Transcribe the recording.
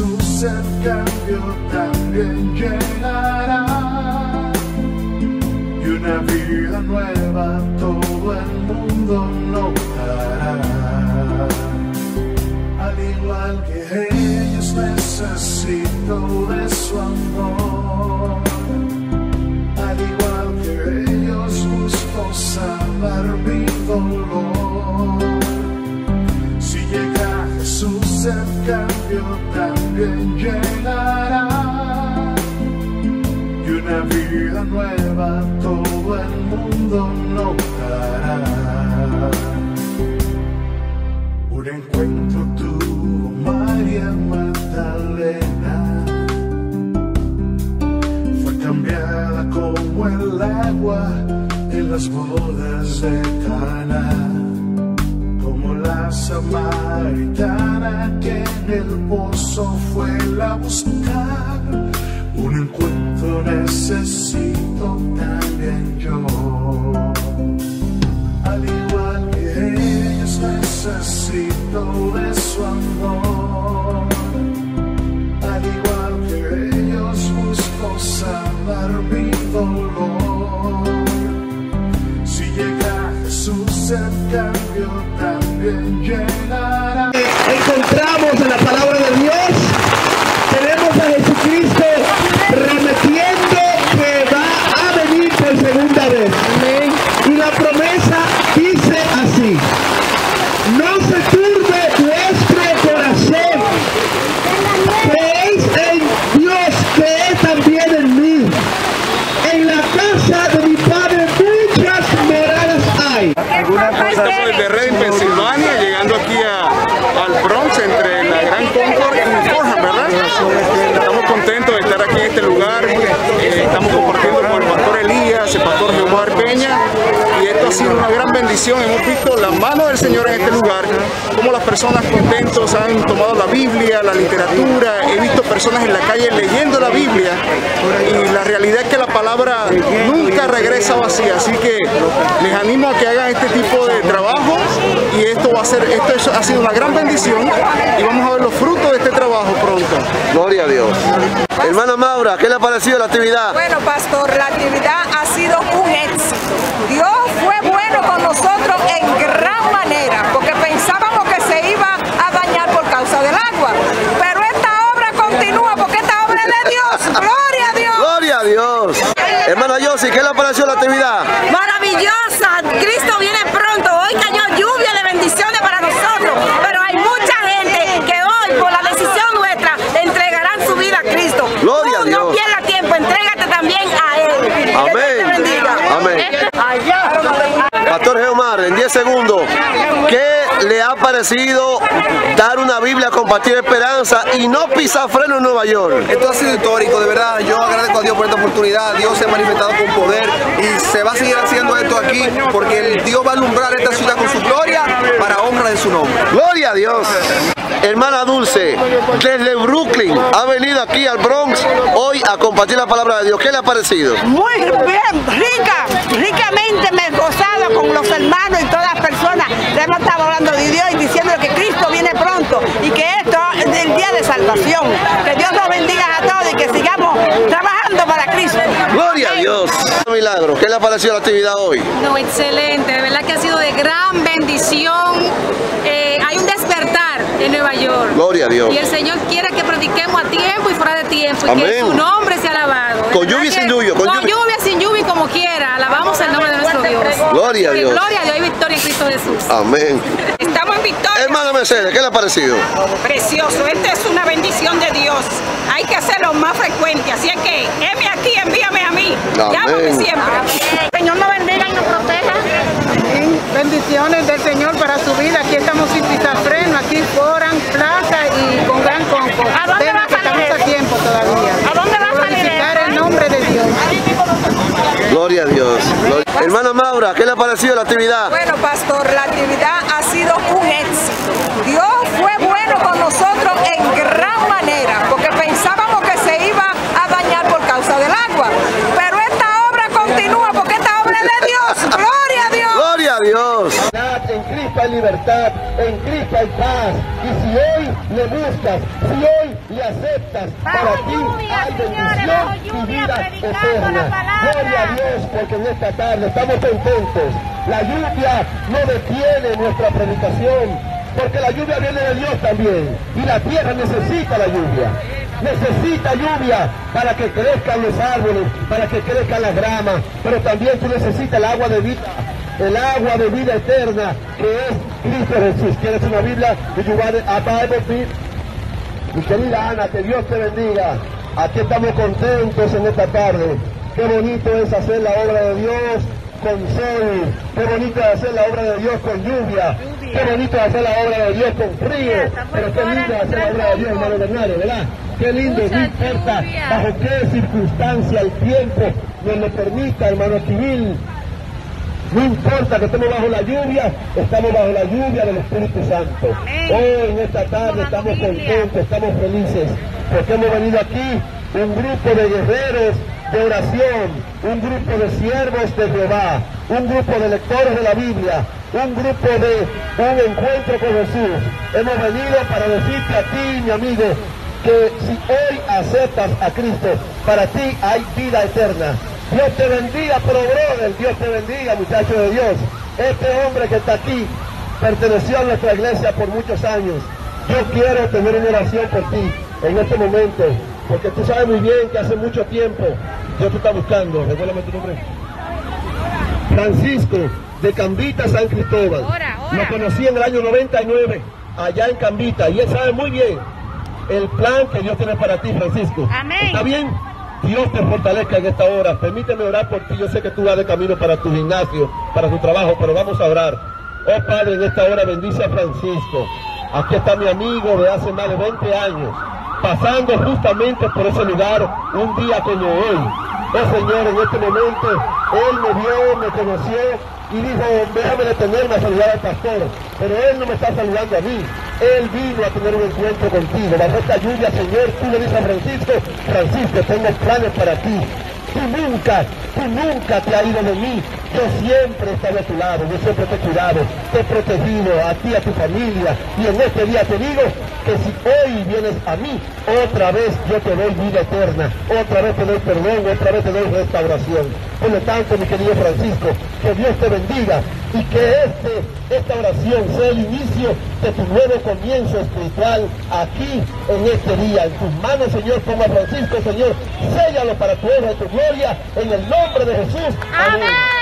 Jesús el cambio también llegará. Y una vida nueva todo el mundo notará. Al igual que ellos necesito de su amor. Al igual que ellos busco sanar mi dolor. Si llega Jesús el cambio llegará. Y una vida nueva todo el mundo notará. Un encuentro tuvo María Magdalena. Fue cambiada como el agua en las bodas de Cana. La samaritana que en el pozo fue a buscar. Un encuentro necesito también yo. Al igual que ellos necesito de su amor. Al igual que ellos busco sanar mi dolor. Si llega Jesús el cambio también llegará. encontramos en la palabra de Dios, tenemos a Jesucristo prometiendo que va a venir por segunda vez. Y la promesa dice así, no se turbe vuestro corazón, creéis en Dios, creed también en mí. En la casa de mi Padre muchas moradas hay. Estamos desde Reading, Pensilvania, llegando aquí entre la Gran Concord y Fordham, ¿verdad? Estamos contentos de estar aquí en este lugar. eh, estamos compartiendo con el pastor Elías, el pastor Jehová Peña, y esto ha sido una gran bendición. Hemos visto la mano del Señor en este lugar, cómo las personas contentos han tomado la Biblia, la literatura. He visto personas en la calle leyendo la Biblia, y la realidad es que la palabra nunca regresa vacía. Así que les animo a que hagan este tipo de trabajo va a ser, esto es- ha sido una gran bendición y vamos a ver los frutos de este trabajo pronto. Gloria a Dios. Hermana Maura, ¿qué le ha parecido la actividad? Bueno, pastor, la actividad ha sido un éxito. Dios fue bueno con nosotros en gran manera, porque pensábamos que se iba a dañar por causa del agua. Pero esta obra continúa porque esta obra es de Dios. Gloria a Dios. Gloria a Dios. Hermana Yossi, ¿qué le ha parecido la actividad? Maravillosa. Cristo viene pronto. Hoy cayó lluvia de bendiciones para nosotros. Pero hay mucha gente que hoy, por la decisión nuestra, entregarán su vida a Cristo. Gloria a Tú No Dios. pierdas tiempo, entrégate también a Él. Amén. bendiga. Pastor Geomar, en 10 segundos, ¿qué le ha parecido dar una Biblia, compartir esperanza y no pisar freno en Nueva York? Esto ha sido histórico, de verdad. Yo agradezco a Dios por esta oportunidad. Dios se ha manifestado con poder y se va a seguir haciendo esto aquí porque el Dios va a alumbrar esta ciudad con su gloria para honra de su nombre. Gloria a Dios. Hermana Dulce, desde Brooklyn, ha venido aquí al Bronx hoy a compartir la palabra de Dios. ¿Qué le ha parecido? Muy bien, rica, ricamente me he gozado con los hermanos y todas las personas. Le hemos estado hablando de Dios y diciendo que Cristo viene pronto y que esto es el día de salvación. Que Dios nos bendiga a todos y que sigamos trabajando para Cristo. Gloria a Dios. Milagro, ¿qué le ha parecido la actividad hoy? No, excelente, de verdad que ha sido de gran bendición. Eh, hay un despertar en Nueva York. Gloria a Dios. Y el Señor quiere que prediquemos a tiempo y fuera de tiempo. Y que su nombre sea alabado. De Con lluvia y sin lluvia, con Con, lluvia. lluvia, sin lluvia como quiera. Alabamos el nombre Gloria a Dios. Gloria a Dios y victoria en Cristo Jesús. Amén. Estamos en victoria. Hermana Mercedes, ¿qué le ha parecido? Precioso. Esta es una bendición de Dios. Hay que hacerlo más frecuente. Así es que, heme aquí, envíame a mí. Llámame siempre. Señor nos bendiga y nos proteja. Bendiciones del Señor para su vida. Aquí estamos sin pisar. Aquí foran, plaza y con gran conco. ¿Qué le ha parecido la actividad? Bueno, pastor, la actividad ha sido un éxito. Dios fue bueno con nosotros en gran manera, porque pensábamos que se iba a dañar por causa del agua. Pero esta obra continúa, porque esta obra es de Dios. Gloria a Dios. Gloria a Dios. En Cristo hay libertad, en Cristo hay paz. Y si hoy le buscas, si hoy le aceptas, para ti hay bendición y vida eterna. Gloria a Dios, porque en esta tarde estamos contentos. La lluvia no detiene nuestra predicación, porque la lluvia viene de Dios también. Y la tierra necesita la lluvia. Necesita lluvia para que crezcan los árboles, para que crezcan las ramas, pero también tú necesitas el agua de vida el agua de vida eterna que es Cristo Jesús. ¿Quieres una Biblia? Do you want a Bible, please? Mi querida Ana, que Dios te bendiga. Aquí estamos contentos en esta tarde. Qué bonito es hacer la obra de Dios con sol. Qué bonito es hacer la obra de Dios con lluvia. Qué bonito es hacer la obra de Dios con frío. Pero qué lindo es hacer la obra de Dios, hermano Bernardo, ¿verdad? Qué lindo, no importa bajo qué circunstancia el tiempo nos lo permita, hermano Civil. No importa que estemos bajo la lluvia, estamos bajo la lluvia del Espíritu Santo. Hoy en esta tarde estamos contentos, estamos felices, porque hemos venido aquí un grupo de guerreros de oración, un grupo de siervos de Jehová, un grupo de lectores de la Biblia, un grupo de un encuentro con Jesús. Hemos venido para decirte a ti, mi amigo, que si hoy aceptas a Cristo, para ti hay vida eterna. Dios te bendiga, pero brother, Dios te bendiga, muchacho de Dios. Este hombre que está aquí perteneció a nuestra iglesia por muchos años. Yo quiero tener una oración por ti en este momento, porque tú sabes muy bien que hace mucho tiempo Dios te está buscando. Recuérdame tu nombre. Francisco, de Cambita, San Cristóbal. Lo conocí en el año 99, allá en Cambita, y él sabe muy bien el plan que Dios tiene para ti, Francisco. Amén. ¿Está bien? Dios te fortalezca en esta hora. Permíteme orar por ti. Yo sé que tú vas de camino para tu gimnasio, para tu trabajo, pero vamos a orar. Oh Padre, en esta hora bendice a Francisco. Aquí está mi amigo de hace más de 20 años, pasando justamente por ese lugar un día como hoy. Oh Señor, en este momento Él me vio, me conoció y dijo, déjame detenerme a saludar al pastor. Pero Él no me está saludando a mí. Él vino a tener un encuentro contigo. Bajo esta lluvia, Señor, tú le dices a Francisco, Francisco, tengo planes para ti. Tú nunca, tú nunca te has ido de mí. Yo siempre he estado a tu lado, yo siempre te he cuidado, te he protegido a ti, a tu familia. Y en este día te digo que si hoy vienes a mí, otra vez yo te doy vida eterna, otra vez te doy perdón, otra vez te doy restauración. Por lo tanto, mi querido Francisco, que Dios te bendiga y que este, esta oración sea el inicio de tu nuevo comienzo espiritual aquí en este día. En tus manos, Señor, pongo a Francisco, Señor, séllalo para tu honra y tu gloria, en el nombre de Jesús. Amén.